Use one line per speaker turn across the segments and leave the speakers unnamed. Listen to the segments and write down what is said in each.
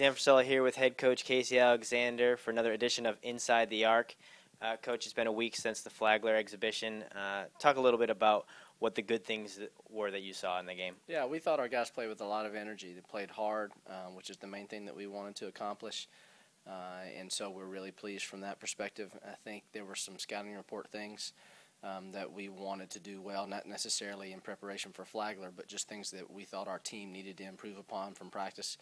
Dan Forcella here with head coach Casey Alexander for another edition of Inside the Arc. Uh, coach, it's been a week since the Flagler exhibition. Uh, talk a little bit about what the good things that were that you saw in the game.
Yeah, we thought our guys played with a lot of energy. They played hard, um, which is the main thing that we wanted to accomplish. Uh, and so we're really pleased from that perspective. I think there were some scouting report things um, that we wanted to do well, not necessarily in preparation for Flagler, but just things that we thought our team needed to improve upon from practice.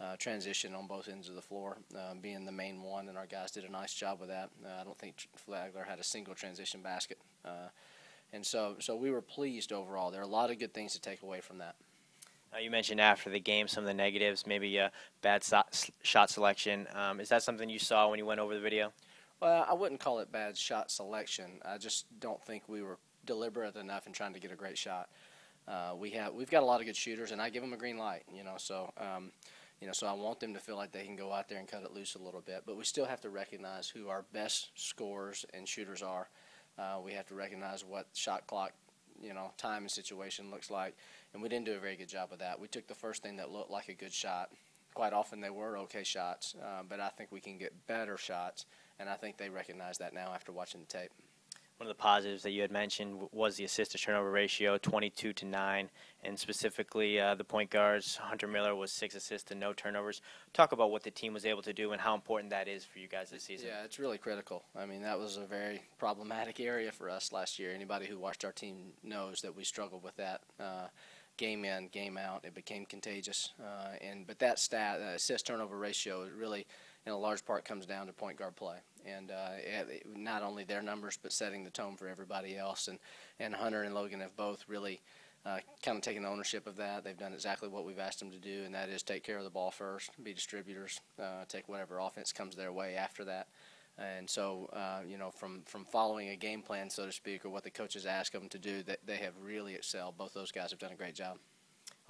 Uh, transition on both ends of the floor uh, being the main one, and our guys did a nice job with that. Uh, I don't think Flagler had a single transition basket, uh, and so so we were pleased overall. There are a lot of good things to take away from that.
You mentioned after the game some of the negatives, maybe a bad so- shot selection. Um, is that something you saw when you went over the video?
Well, I wouldn't call it bad shot selection. I just don't think we were deliberate enough in trying to get a great shot. Uh, we have we've got a lot of good shooters, and I give them a green light. You know, so um, you know, so I want them to feel like they can go out there and cut it loose a little bit. But we still have to recognize who our best scorers and shooters are. Uh, we have to recognize what shot clock, you know, time and situation looks like, and we didn't do a very good job of that. We took the first thing that looked like a good shot. Quite often they were okay shots, uh, but I think we can get better shots and I think they recognize that now after watching the tape.
One of the positives that you had mentioned was the assist to turnover ratio, 22 to 9, and specifically uh, the point guards. Hunter Miller was six assists and no turnovers. Talk about what the team was able to do and how important that is for you guys this season.
Yeah, it's really critical. I mean, that was a very problematic area for us last year. Anybody who watched our team knows that we struggled with that. Uh, game in, game out. It became contagious. Uh, and but that stat, uh, assist turnover ratio, is really in a large part comes down to point guard play, and uh, it, not only their numbers but setting the tone for everybody else. And and Hunter and Logan have both really. Uh, kind of taken ownership of that. They've done exactly what we've asked them to do, and that is take care of the ball first, be distributors, uh, take whatever offense comes their way after that. And so, uh, you know, from, from following a game plan, so to speak, or what the coaches ask them to do, that they have really excelled. Both those guys have done a great job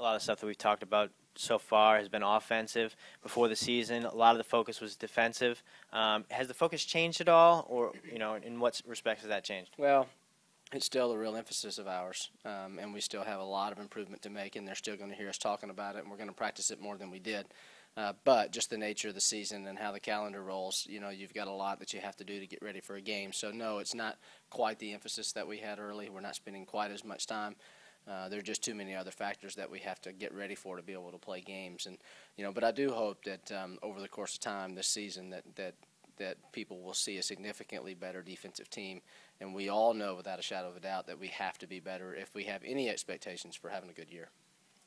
a lot of stuff that we've talked about so far has been offensive. Before the season, a lot of the focus was defensive. Um, has the focus changed at all, or you know, in what respects has that changed?
Well, it's still a real emphasis of ours, um, and we still have a lot of improvement to make, and they're still going to hear us talking about it, and we're going to practice it more than we did. Uh, but just the nature of the season and how the calendar rolls, you know, you've got a lot that you have to do to get ready for a game. So no, it's not quite the emphasis that we had early. We're not spending quite as much time. Uh, there are just too many other factors that we have to get ready for to be able to play games, and you know. But I do hope that um, over the course of time this season, that that that people will see a significantly better defensive team, and we all know without a shadow of a doubt that we have to be better if we have any expectations for having a good year.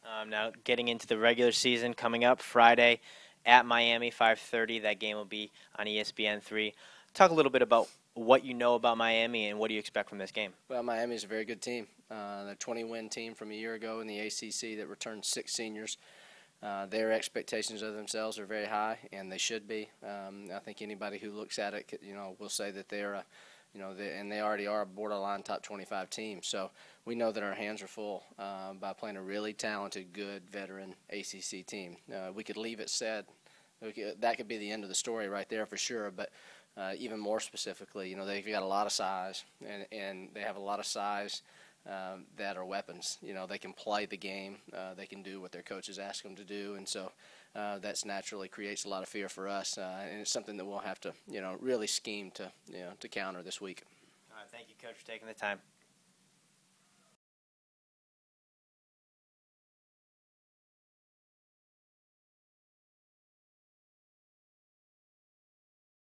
Um, now, getting into the regular season coming up Friday at Miami, 5:30. That game will be on ESPN three. Talk a little bit about what you know about Miami and what do you expect from this game?
Well, Miami is a very good team. Uh, the 20 win team from a year ago in the ACC that returned six seniors. Uh, their expectations of themselves are very high, and they should be. Um, I think anybody who looks at it, you know, will say that they're, a, you know, they, and they already are a borderline top 25 team. So we know that our hands are full uh, by playing a really talented, good veteran ACC team. Uh, we could leave it said. That could be the end of the story right there for sure. But uh, even more specifically, you know, they've got a lot of size, and, and they have a lot of size um, that are weapons. You know, they can play the game, uh, they can do what their coaches ask them to do, and so uh, that's naturally creates a lot of fear for us, uh, and it's something that we'll have to, you know, really scheme to, you know, to counter this week.
All right, thank you, coach, for taking the time.